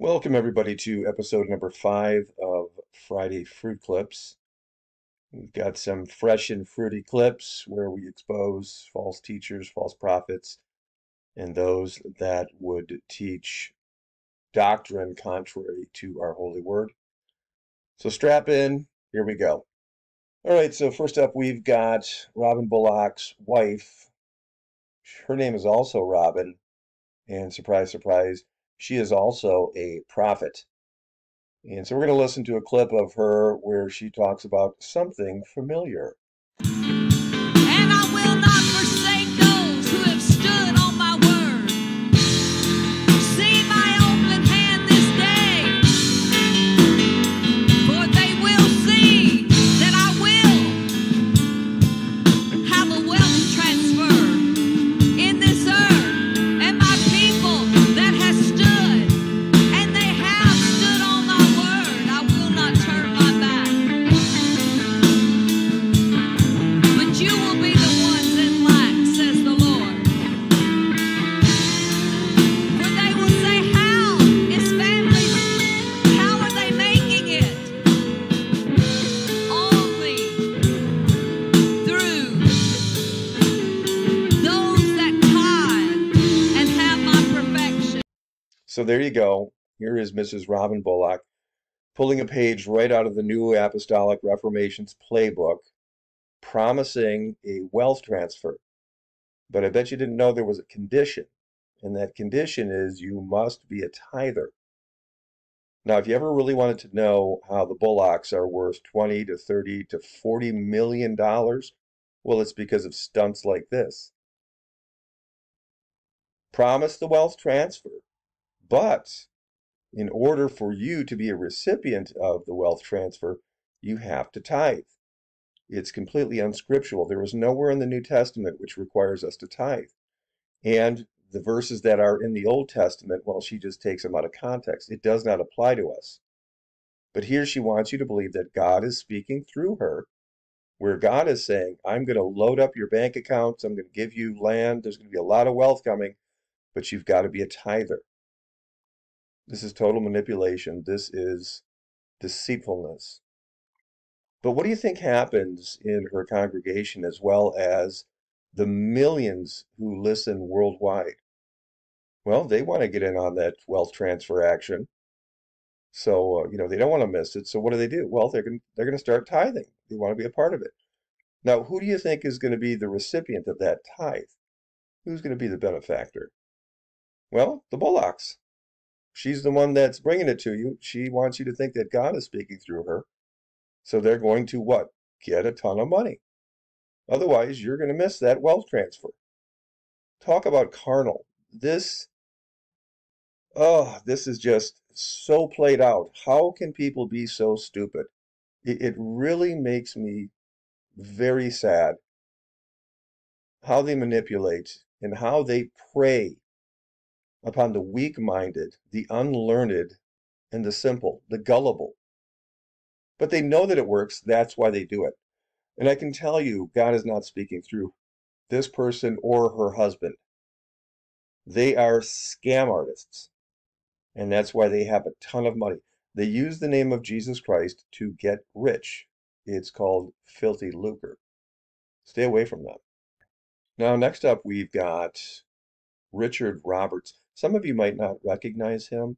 Welcome, everybody, to episode number five of Friday Fruit Clips. We've got some fresh and fruity clips where we expose false teachers, false prophets, and those that would teach doctrine contrary to our holy word. So strap in, here we go. All right, so first up, we've got Robin Bullock's wife. Her name is also Robin, and surprise, surprise, she is also a prophet. And so we're going to listen to a clip of her where she talks about something familiar. There you go. Here is Mrs. Robin Bullock pulling a page right out of the New Apostolic Reformation's playbook, promising a wealth transfer. But I bet you didn't know there was a condition, and that condition is you must be a tither. Now, if you ever really wanted to know how the Bullocks are worth 20 to 30 to 40 million dollars, well, it's because of stunts like this. Promise the wealth transfer, but in order for you to be a recipient of the wealth transfer, you have to tithe. It's completely unscriptural. There is nowhere in the New Testament which requires us to tithe. And the verses that are in the Old Testament, well, she just takes them out of context. It does not apply to us. But here she wants you to believe that God is speaking through her, where God is saying, I'm going to load up your bank accounts, I'm going to give you land, there's going to be a lot of wealth coming, but you've got to be a tither. This is total manipulation. This is deceitfulness. But what do you think happens in her congregation as well as the millions who listen worldwide? Well, they want to get in on that wealth transfer action. So, uh, you know, they don't want to miss it. So what do they do? Well, they're going they're going to start tithing. They want to be a part of it. Now, who do you think is going to be the recipient of that tithe? Who's going to be the benefactor? Well, the Bullocks. She's the one that's bringing it to you. She wants you to think that God is speaking through her. So they're going to what? Get a ton of money. Otherwise, you're going to miss that wealth transfer. Talk about carnal. This, oh, this is just so played out. How can people be so stupid? It, it really makes me very sad how they manipulate and how they prey upon the weak minded, the unlearned, and the simple, the gullible. But they know that it works, that's why they do it. And I can tell you, God is not speaking through this person or her husband. They are scam artists. And that's why they have a ton of money. They use the name of Jesus Christ to get rich. It's called filthy lucre. Stay away from them. Now, next up, we've got Richard Roberts. Some of you might not recognize him.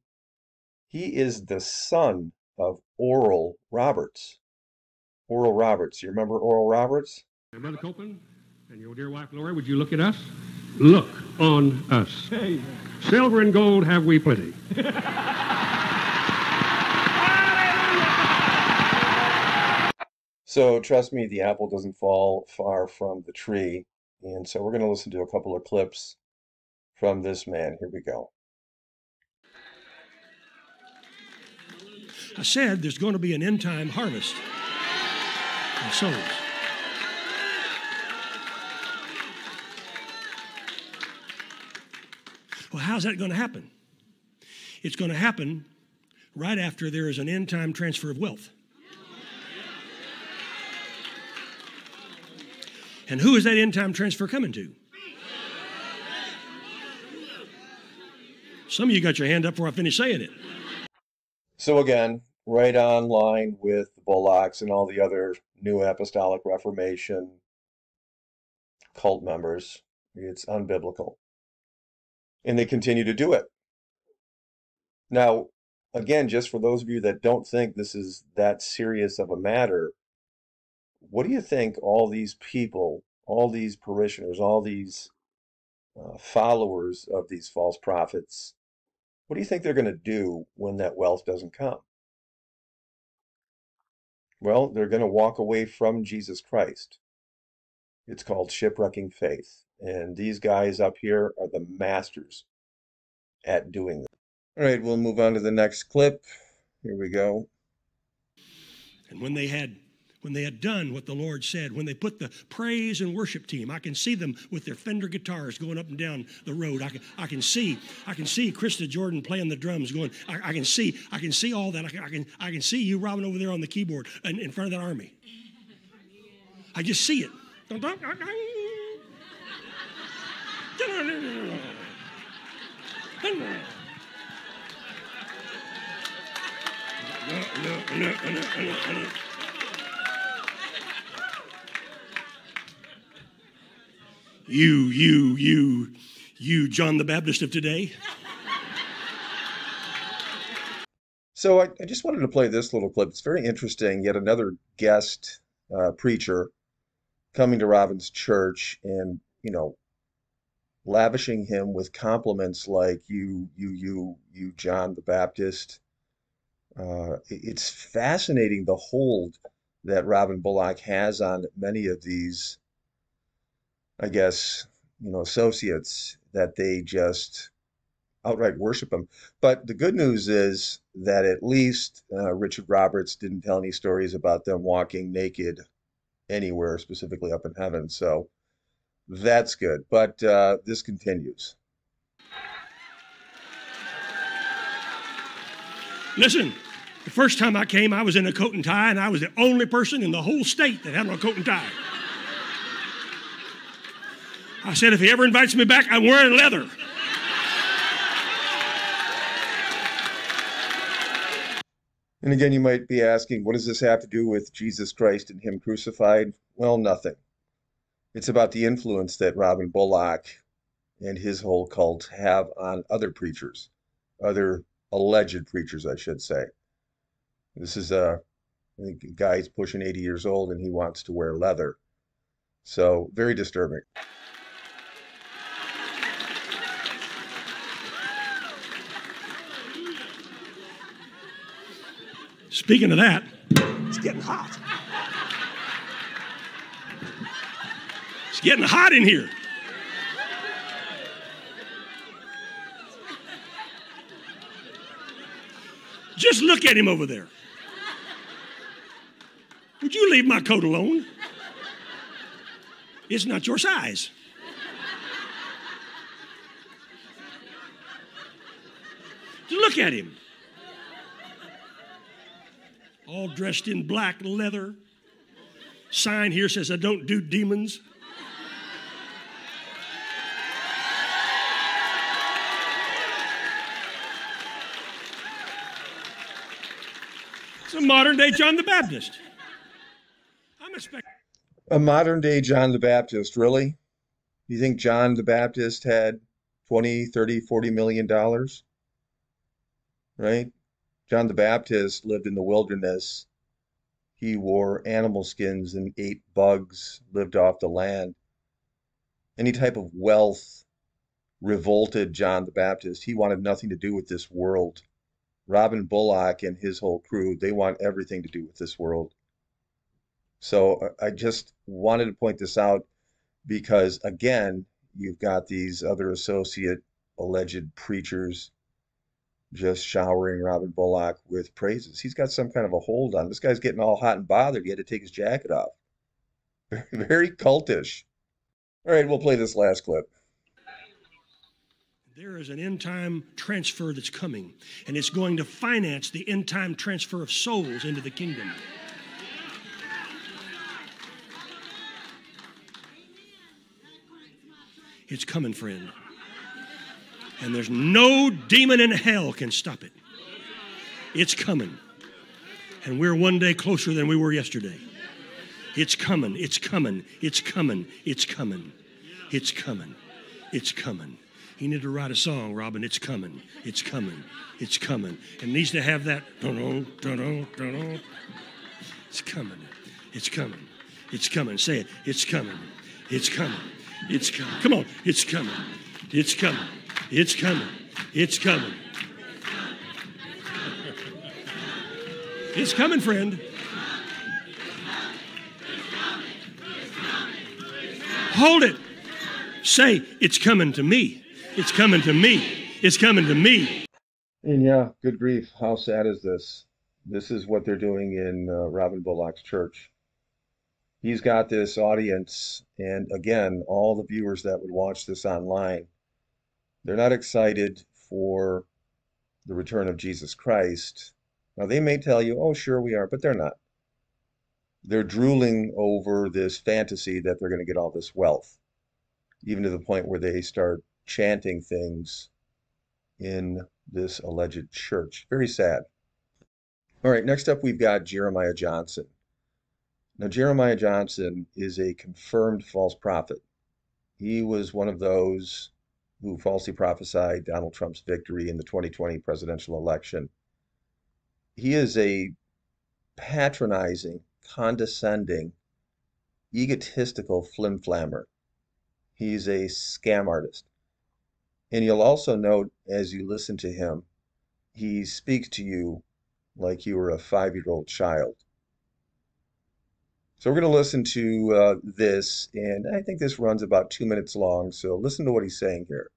He is the son of Oral Roberts. Oral Roberts. You remember Oral Roberts? Now, Brother Copeland and your dear wife Lori, would you look at us? Look on us. Hey. Silver and gold have we plenty. So trust me, the apple doesn't fall far from the tree. And so we're going to listen to a couple of clips from this man. Here we go. I said there's going to be an end time harvest of souls. Well, how's that going to happen? It's going to happen right after there is an end time transfer of wealth. And who is that end time transfer coming to? Some of you got your hand up before I finish saying it. So again, right on line with the Bullocks and all the other New Apostolic Reformation cult members. It's unbiblical. And they continue to do it. Now, again, just for those of you that don't think this is that serious of a matter, what do you think all these people, all these parishioners, all these uh, followers of these false prophets, what do you think they're going to do when that wealth doesn't come? Well, they're going to walk away from Jesus Christ. It's called shipwrecking faith. And these guys up here are the masters at doing that. All right, we'll move on to the next clip. Here we go. And when they had when they had done what the Lord said, when they put the praise and worship team, I can see them with their Fender guitars going up and down the road. I can, I can see, I can see Krista Jordan playing the drums, going. I, I can see, I can see all that. I can, I can, I can see you, Robin, over there on the keyboard in, in front of that army. I just see it. You, you, you, you, John the Baptist of today. So I, I just wanted to play this little clip. It's very interesting. Yet another guest uh, preacher coming to Robin's church and, you know, lavishing him with compliments like you, you, you, you, John the Baptist. Uh, it's fascinating the hold that Robin Bullock has on many of these, I guess, you know, associates that they just outright worship him. But the good news is that at least uh, Richard Roberts didn't tell any stories about them walking naked anywhere, specifically up in heaven. So that's good. But uh, this continues. Listen, the first time I came, I was in a coat and tie, and I was the only person in the whole state that had on a coat and tie. I said, if he ever invites me back, I'm wearing leather. And again, you might be asking, what does this have to do with Jesus Christ and Him crucified? Well, nothing. It's about the influence that Robin Bullock and his whole cult have on other preachers, other alleged preachers, I should say. This is a, I think, a guy who's pushing 80 years old and he wants to wear leather. So, very disturbing. Speaking of that, it's getting hot. It's getting hot in here. Just look at him over there. Would you leave my coat alone? It's not your size. Just look at him. All dressed in black leather. Sign here says, I don't do demons. It's a modern day John the Baptist. I'm. A modern day John the Baptist, really? You think John the Baptist had 20, 30, 40 million dollars? Right? John the Baptist lived in the wilderness. He wore animal skins and ate bugs, lived off the land. Any type of wealth revolted John the Baptist. He wanted nothing to do with this world. Robin Bullock and his whole crew, they want everything to do with this world. So uh, I just wanted to point this out because, again, you've got these other associate alleged preachers just showering Robin Bullock with praises. He's got some kind of a hold on. This guy's getting all hot and bothered. He had to take his jacket off. Very cultish. All right, we'll play this last clip. There is an end time transfer that's coming, and it's going to finance the end time transfer of souls into the kingdom. It's coming, friend. And there's no demon in hell can stop it. It's coming. And we're one day closer than we were yesterday. It's coming. It's coming. It's coming. It's coming. It's coming. It's coming. You need to write a song, Robin. It's coming. It's coming. It's coming. And needs to have that. It's coming. It's coming. It's coming. Say it. It's coming. It's coming. It's coming. Come on. It's coming. It's coming. It's coming. It's coming. It's coming, friend. Hold it. Say, it's coming to me. It's coming to me. It's coming to me. And yeah, good grief. How sad is this? This is what they're doing in uh, Robin Bullock's church. He's got this audience, and again, all the viewers that would watch this online, they're not excited for the return of Jesus Christ. Now, they may tell you, oh, sure, we are, but they're not. They're drooling over this fantasy that they're going to get all this wealth, even to the point where they start chanting things in this alleged church. Very sad. All right, next up, we've got Jeremiah Johnson. Now, Jeremiah Johnson is a confirmed false prophet. He was one of those who falsely prophesied Donald Trump's victory in the 2020 presidential election. He is a patronizing, condescending, egotistical flimflammer. He's a scam artist. And you'll also note as you listen to him, he speaks to you like you were a five year old child. So we're going to listen to uh, this, and I think this runs about two minutes long. So listen to what he's saying here.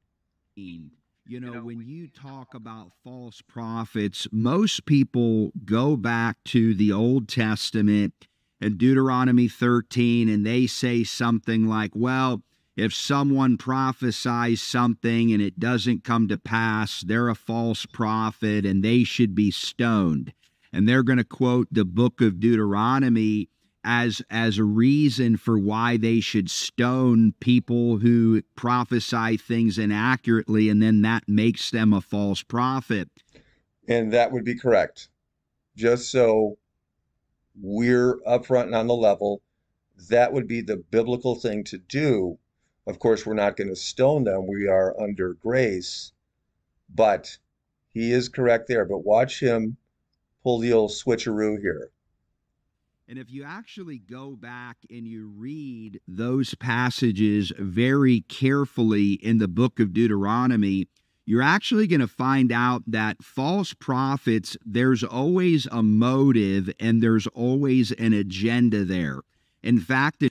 You know, when you talk about false prophets, most people go back to the Old Testament and Deuteronomy 13, and they say something like, well, if someone prophesies something and it doesn't come to pass, they're a false prophet and they should be stoned. And they're going to quote the book of Deuteronomy as as a reason for why they should stone people who prophesy things inaccurately and then that makes them a false prophet. And that would be correct. Just so we're upfront and on the level, that would be the biblical thing to do of course, we're not going to stone them. We are under grace. But he is correct there. But watch him pull the old switcheroo here. And if you actually go back and you read those passages very carefully in the book of Deuteronomy, you're actually going to find out that false prophets, there's always a motive and there's always an agenda there. In fact,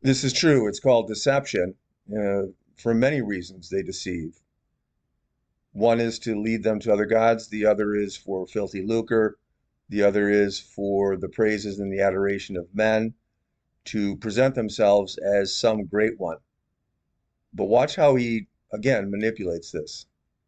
this is true. It's called deception. Uh, for many reasons, they deceive. One is to lead them to other gods, the other is for filthy lucre, the other is for the praises and the adoration of men, to present themselves as some great one. But watch how he, again, manipulates this.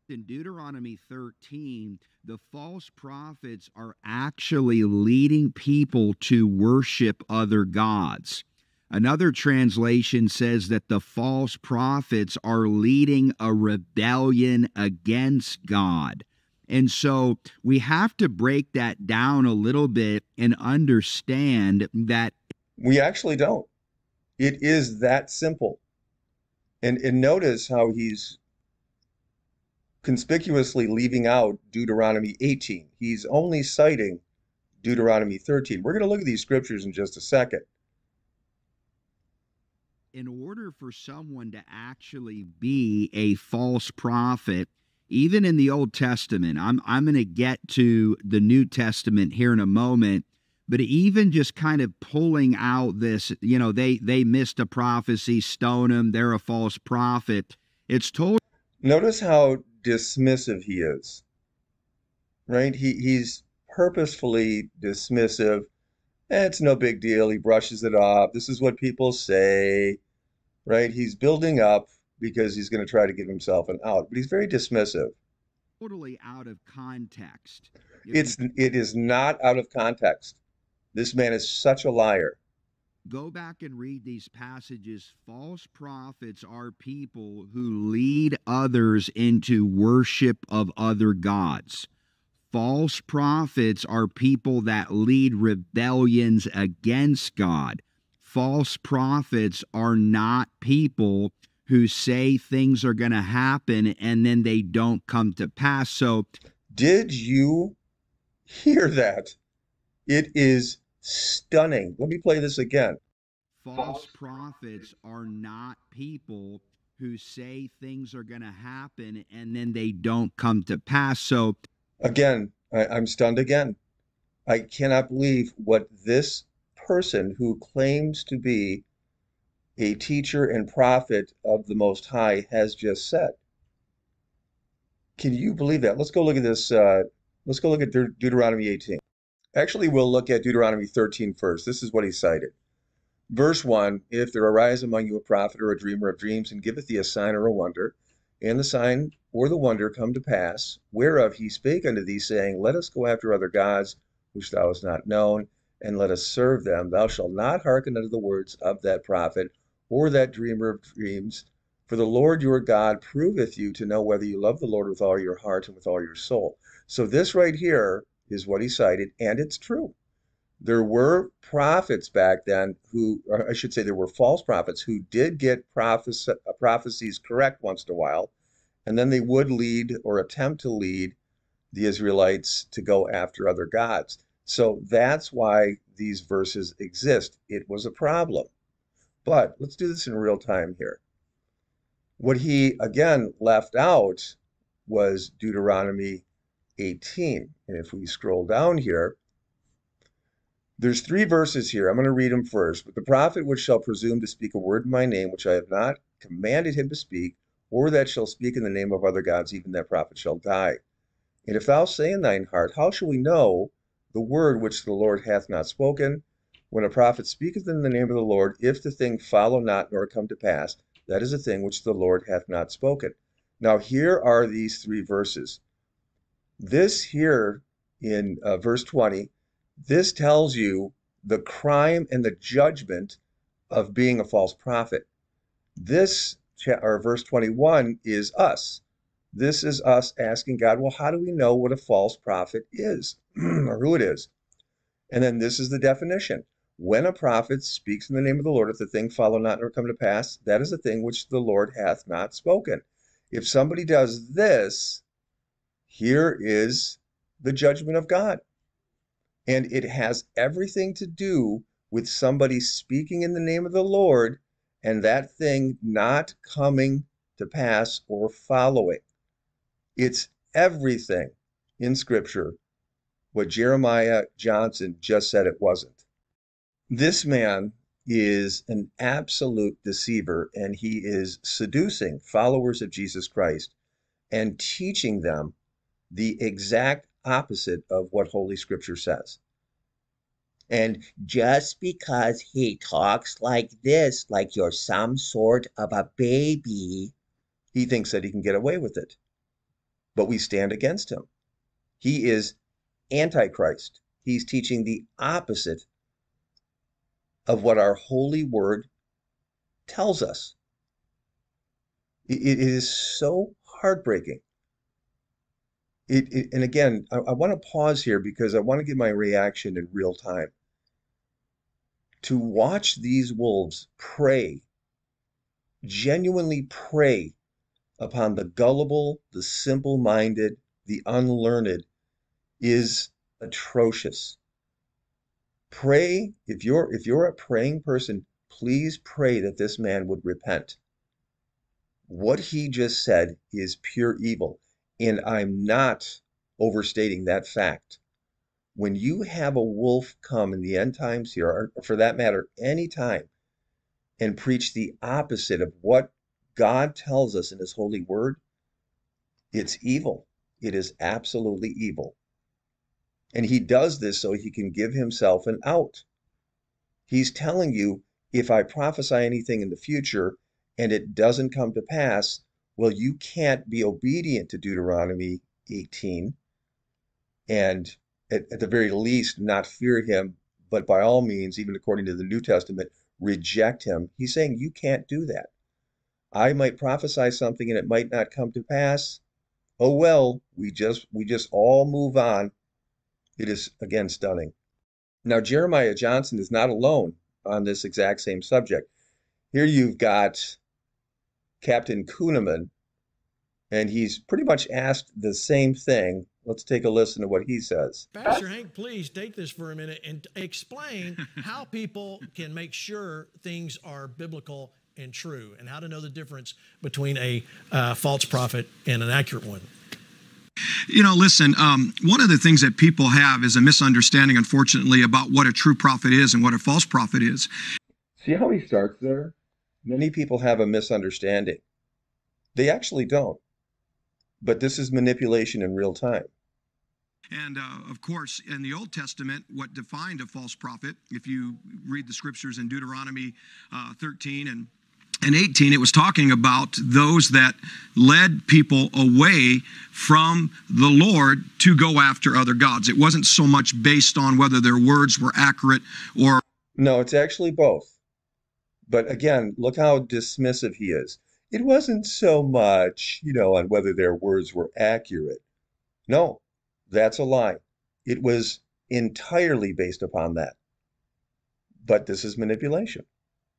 In Deuteronomy 13, the false prophets are actually leading people to worship other gods. Another translation says that the false prophets are leading a rebellion against God. And so we have to break that down a little bit and understand that. We actually don't. It is that simple. And, and notice how he's conspicuously leaving out Deuteronomy 18. He's only citing Deuteronomy 13. We're going to look at these scriptures in just a second in order for someone to actually be a false prophet, even in the Old Testament, I'm I'm going to get to the New Testament here in a moment, but even just kind of pulling out this, you know, they they missed a prophecy, stone them, they're a false prophet. It's told. Notice how dismissive he is. Right? He he's purposefully dismissive. Eh, it's no big deal. He brushes it off. This is what people say right? He's building up because he's going to try to give himself an out, but he's very dismissive. Totally out of context. It's it is not out of context. This man is such a liar. Go back and read these passages. False prophets are people who lead others into worship of other gods. false prophets are people that lead rebellions against God. False prophets are not people who say things are going to happen and then they don't come to pass. So, Did you hear that? It is stunning. Let me play this again. false prophets are not people who say things are going to happen and then they don't come to pass. So, Again, I, I'm stunned again. I cannot believe what this person who claims to be a teacher and prophet of the Most High has just said. Can you believe that? Let's go look at this. Uh, let's go look at Deut- Deuteronomy 18. Actually, we'll look at Deuteronomy 13 first. This is what he cited. Verse 1 If there arise among you a prophet or a dreamer of dreams, and giveth thee a sign or a wonder, and the sign or the wonder come to pass, whereof he spake unto thee, saying, Let us go after other gods, which thou hast not known, and let us serve them, thou shalt not hearken unto the words of that prophet or that dreamer of dreams. For the Lord your God proveth you to know whether you love the Lord with all your heart and with all your soul. So, this right here is what he cited, and it's true. There were prophets back then who, I should say, there were false prophets who did get prophes- uh, prophecies correct once in a while, and then they would lead or attempt to lead the Israelites to go after other gods. So that's why these verses exist. It was a problem. But let's do this in real time here. What he again left out was Deuteronomy 18. And if we scroll down here, there's three verses here. I'm going to read them first. But the prophet which shall presume to speak a word in my name, which I have not commanded him to speak, or that shall speak in the name of other gods, even that prophet shall die. And if thou say in thine heart, How shall we know the word which the Lord hath not spoken? When a prophet speaketh in the name of the Lord, if the thing follow not nor come to pass, that is a thing which the Lord hath not spoken. Now, here are these three verses. This here in uh, verse 20, this tells you the crime and the judgment of being a false prophet. This, or verse 21, is us. This is us asking God, well, how do we know what a false prophet is or who it is? And then this is the definition. When a prophet speaks in the name of the Lord, if the thing follow not nor come to pass, that is a thing which the Lord hath not spoken. If somebody does this, here is the judgment of God. And it has everything to do with somebody speaking in the name of the Lord and that thing not coming to pass or following. It's everything in Scripture what Jeremiah Johnson just said it wasn't. This man is an absolute deceiver and he is seducing followers of Jesus Christ and teaching them the exact opposite of what Holy Scripture says. And just because he talks like this, like you're some sort of a baby, He thinks that he can get away with it. But we stand against him. He is Antichrist. He's teaching the opposite of what our holy word tells us. It, is so heartbreaking. It, it, and again, I, I want to pause here because I want to give my reaction in real time. To watch these wolves prey, genuinely prey upon the gullible, the simple minded, the unlearned is atrocious. Pray, if you're if you're a praying person, please pray that this man would repent. What he just said is pure evil, and I'm not overstating that fact. When you have a wolf come in the end times here, or for that matter, any time, and preach the opposite of what God tells us in His holy word, it's evil. It is absolutely evil. And he does this so he can give himself an out. He's telling you if I prophesy anything in the future and it doesn't come to pass, well, you can't be obedient to Deuteronomy 18 and at, at the very least not fear him, but by all means, even according to the New Testament, reject him. He's saying you can't do that. I might prophesy something and it might not come to pass. oh well, we just we just all move on. It is again stunning. Now Jeremiah Johnson is not alone on this exact same subject. Here you've got Captain Kunneman, and he's pretty much asked the same thing. Let's take a listen to what he says. Pastor Hank, please take this for a minute and explain how people can make sure things are biblical and true, and how to know the difference between a uh, false prophet and an accurate one. You know, listen, um, one of the things that people have is a misunderstanding, unfortunately, about what a true prophet is and what a false prophet is. See how he starts there? Many people have a misunderstanding. They actually don't. But this is manipulation in real time. And uh, of course, in the Old Testament, what defined a false prophet, if you read the scriptures in Deuteronomy uh, 13 and and 18, it was talking about those that led people away from the Lord to go after other gods. It wasn't so much based on whether their words were accurate or. No, it's actually both. But again, look how dismissive he is. It wasn't so much, you know, on whether their words were accurate. No, that's a lie. It was entirely based upon that. But this is manipulation.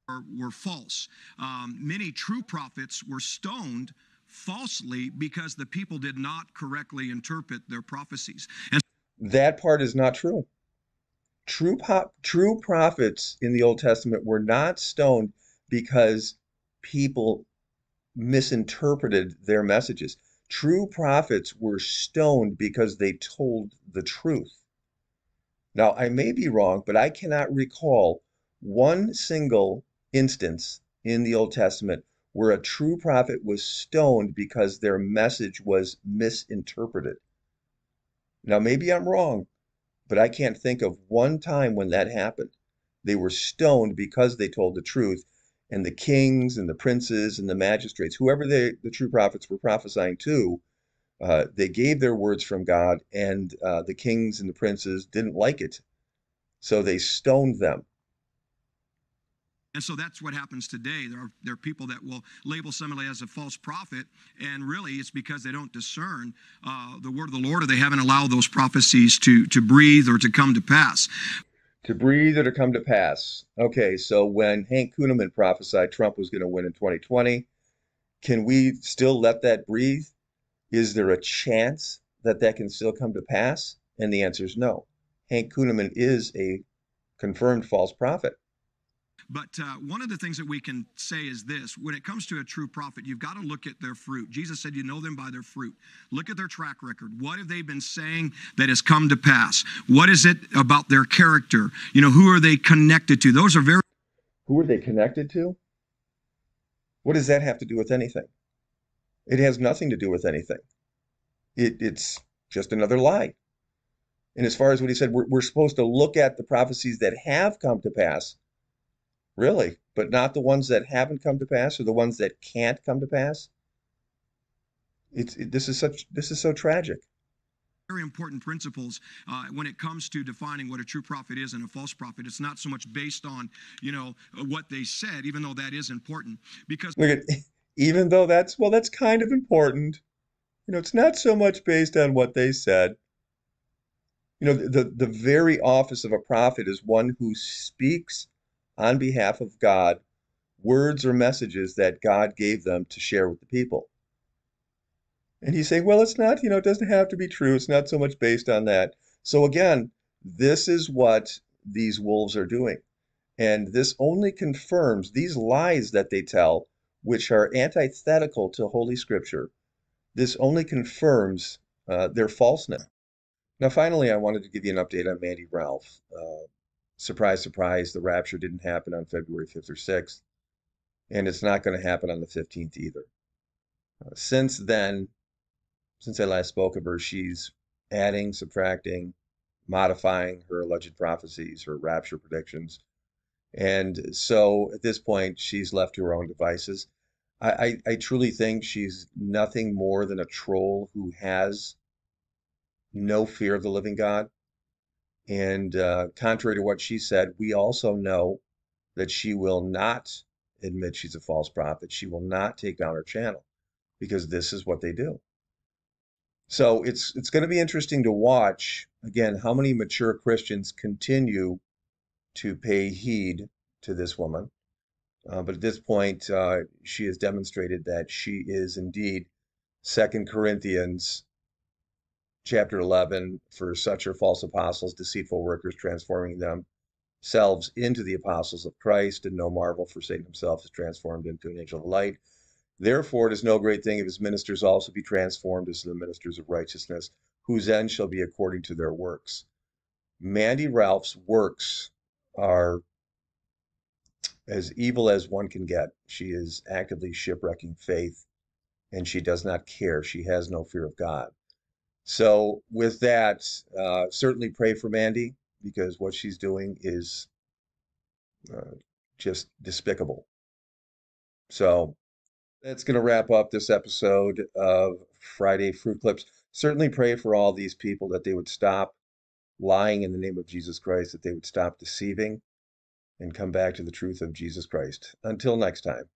Were false. Um, many true prophets were stoned falsely because the people did not correctly interpret their prophecies. And that part is not true. True, pop, true prophets in the Old Testament were not stoned because people misinterpreted their messages. True prophets were stoned because they told the truth. Now, I may be wrong, but I cannot recall one single instance in the Old Testament where a true prophet was stoned because their message was misinterpreted. Now, maybe I'm wrong, but I can't think of one time when that happened. They were stoned because they told the truth, and the kings and the princes and the magistrates, whoever they, the true prophets were prophesying to, uh, they gave their words from God, and uh, the kings and the princes didn't like it. So they stoned them. And so that's what happens today. There are, there are people that will label somebody as a false prophet, and really it's because they don't discern uh, the word of the Lord or they haven't allowed those prophecies to, to breathe or to come to pass. To breathe or to come to pass. Okay, so when Hank Kunneman prophesied Trump was going to win in 2020, can we still let that breathe? Is there a chance that that can still come to pass? And the answer is no. Hank Kunneman is a confirmed false prophet. But uh, one of the things that we can say is this when it comes to a true prophet, you've got to look at their fruit. Jesus said, You know them by their fruit. Look at their track record. What have they been saying that has come to pass? What is it about their character? You know, who are they connected to? Those are very. Who are they connected to? What does that have to do with anything? It has nothing to do with anything. It, it's just another lie. And as far as what he said, we're, we're supposed to look at the prophecies that have come to pass Really? But not the ones that haven't come to pass or the ones that can't come to pass? It's it, this is such this is so tragic. Very important principles uh, when it comes to defining what a true prophet is and a false prophet. It's not so much based on you know what they said, even though that is important. Because look at even though that's well, that's kind of important. You know, it's not so much based on what they said. You know, the the very office of a prophet is one who speaks on behalf of God words or messages that God gave them to share with the people. And he's saying, well, it's not, you know, it doesn't have to be true. It's not so much based on that. So again, this is what these wolves are doing. And this only confirms these lies that they tell, which are antithetical to Holy Scripture. This only confirms uh, their falseness. Now, finally, I wanted to give you an update on Mandy Ralph. Uh, surprise, surprise, the rapture didn't happen on February 5th or 6th, and it's not going to happen on the 15th either. Uh, since then, since I last spoke of her, she's adding, subtracting, modifying her alleged prophecies, her rapture predictions. And so at this point, she's left to her own devices. I, I, I truly think she's nothing more than a troll who has no fear of the living God and uh, contrary to what she said, we also know that she will not admit she's a false prophet. She will not take down her channel because this is what they do. So it's it's going to be interesting to watch again how many mature Christians continue to pay heed to this woman. Uh, but at this point, uh, she has demonstrated that she is indeed Second Corinthians chapter 11, for such are false apostles, deceitful workers, transforming themselves into the apostles of Christ, and no marvel, for Satan himself is transformed into an angel of light. Therefore, it is no great thing if his ministers also be transformed as the ministers of righteousness, whose end shall be according to their works. Mandy Ralph's works are as evil as one can get. She is actively shipwrecking faith, and she does not care. She has no fear of God. So, with that, uh, certainly pray for Mandy because what she's doing is uh, just despicable. So, that's going to wrap up this episode of Friday Fruit Clips. Certainly pray for all these people that they would stop lying in the name of Jesus Christ, that they would stop deceiving and come back to the truth of Jesus Christ. Until next time.